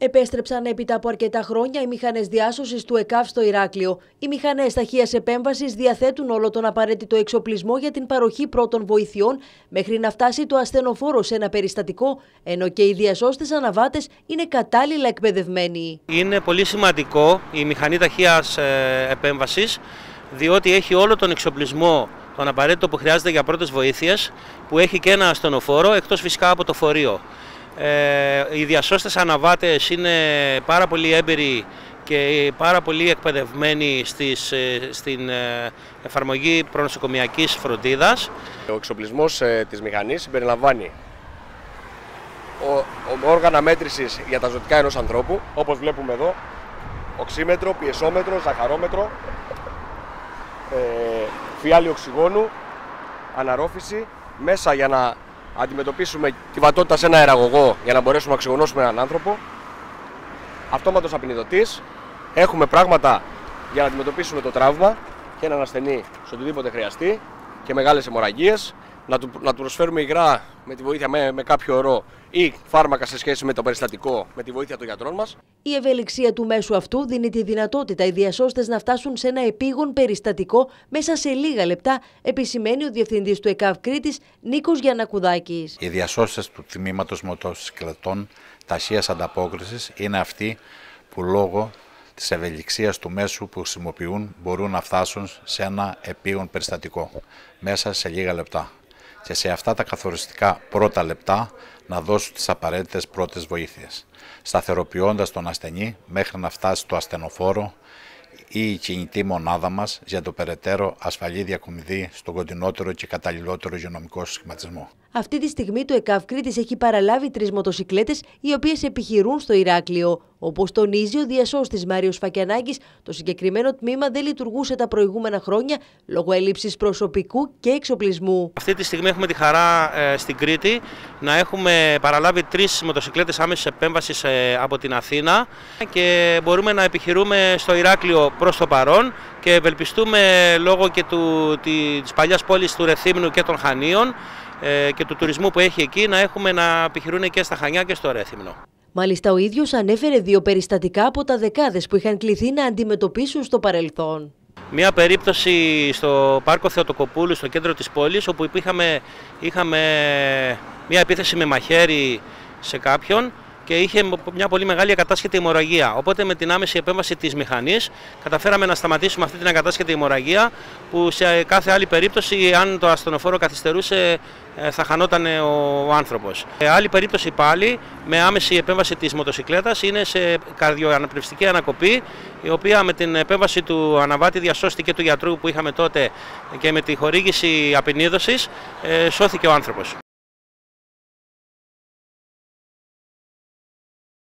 Επέστρεψαν έπειτα από αρκετά χρόνια οι μηχανές διάσωσης του ΕΚΑΒ στο Ηράκλειο. Οι μηχανές ταχεία επέμβασης διαθέτουν όλο τον απαραίτητο εξοπλισμό για την παροχή πρώτων βοηθειών μέχρι να φτάσει το ασθενοφόρο σε ένα περιστατικό, ενώ και οι διασώστες αναβάτες είναι κατάλληλα εκπαιδευμένοι. Είναι πολύ σημαντικό η μηχανή ταχείας ε, επέμβασης, διότι έχει όλο τον εξοπλισμό τον απαραίτητο που χρειάζεται για πρώτες βοήθειες, που έχει και ένα ασθενοφόρο, εκτός φυσικά από το φορείο. Ε, οι διασώστες αναβάτες είναι πάρα πολύ έμπειροι και πάρα πολύ εκπαιδευμένοι στις, ε, στην ε, εφαρμογή προνοσοκομιακής φροντίδας. Ο εξοπλισμός της μηχανής συμπεριλαμβάνει ο, ο, όργανα μέτρησης για τα ζωτικά ενός ανθρώπου, όπως βλέπουμε εδώ, οξύμετρο, πιεσόμετρο, ζαχαρόμετρο, ε, φιάλι οξυγόνου, αναρρόφηση, μέσα για να αντιμετωπίσουμε τη βατότητα σε ένα αεραγωγό για να μπορέσουμε να οξυγονώσουμε έναν άνθρωπο. Αυτόματος απεινιδωτής. Έχουμε πράγματα για να αντιμετωπίσουμε το τραύμα και έναν ασθενή σε οτιδήποτε χρειαστεί και μεγάλες αιμορραγίες να του, να του προσφέρουμε υγρά με τη βοήθεια με, με κάποιο ορό ή φάρμακα σε σχέση με το περιστατικό με τη βοήθεια των γιατρών μας. Η ευελιξία του μέσου αυτού δίνει τη δυνατότητα οι διασώστες να φτάσουν σε ένα επίγον περιστατικό μέσα σε λίγα λεπτά, επισημαίνει ο Διευθυντής του ΕΚΑΒ Κρήτης Νίκος Γιανακουδάκης. Οι διασώστες του τμήματος μοτοσυκλετών ταχείας ανταπόκρισης είναι αυτοί που λόγω της ευελιξίας του μέσου που χρησιμοποιούν μπορούν να φτάσουν σε ένα επίγον περιστατικό μέσα σε λίγα λεπτά και σε αυτά τα καθοριστικά πρώτα λεπτά να δώσουν τις απαραίτητες πρώτες βοήθειες, σταθεροποιώντας τον ασθενή μέχρι να φτάσει στο ασθενοφόρο ή η κινητή μονάδα μας για το περαιτέρω ασφαλή διακομιδή στον κοντινότερο και καταλληλότερο υγειονομικό σχηματισμό. Αυτή τη στιγμή το ΕΚΑΒ Κρήτης έχει παραλάβει τρεις μοτοσυκλέτες οι οποίες επιχειρούν στο Ηράκλειο. Όπως τονίζει ο διασώστη Μάριος Φακιανάκης, το συγκεκριμένο τμήμα δεν λειτουργούσε τα προηγούμενα χρόνια λόγω έλλειψης προσωπικού και εξοπλισμού. Αυτή τη στιγμή έχουμε τη χαρά ε, στην Κρήτη να έχουμε παραλάβει τρεις μοτοσυκλέτες άμεσης επέμβασης ε, από την Αθήνα και μπορούμε να επιχειρούμε στο Ηράκλειο προς το παρόν και ευελπιστούμε λόγω και του, της παλιάς πόλης του Ρεθύμνου και των Χανίων ε, και του τουρισμού που έχει εκεί να έχουμε να επιχειρούν και στα Χανιά και στο Ρέθυμνο. Μάλιστα, ο ίδιος ανέφερε δύο περιστατικά από τα δεκάδες που είχαν κληθεί να αντιμετωπίσουν στο παρελθόν. Μία περίπτωση στο πάρκο Θεοτοκοπούλου, στο κέντρο της πόλης, όπου είχαμε, είχαμε μία επίθεση με μαχαίρι σε κάποιον και είχε μια πολύ μεγάλη ακατάσχετη αιμορραγία. Οπότε με την άμεση επέμβαση της μηχανής καταφέραμε να σταματήσουμε αυτή την ακατάσχετη αιμορραγία που σε κάθε άλλη περίπτωση αν το ασθενοφόρο καθυστερούσε ε, θα χανόταν ο άνθρωπος. Ε, άλλη περίπτωση πάλι με άμεση επέμβαση της μοτοσυκλέτας είναι σε καρδιοαναπνευστική ανακοπή η οποία με την επέμβαση του αναβάτη διασώστη και του γιατρού που είχαμε τότε και με τη χορήγηση απεινίδωσης ε, σώθηκε ο άνθρωπος.